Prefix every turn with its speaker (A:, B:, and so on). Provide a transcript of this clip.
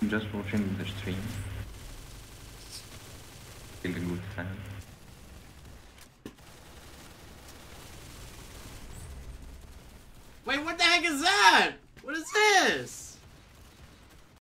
A: I'm just watching the stream. Still a good fan.
B: Wait, what the heck is that? What is this?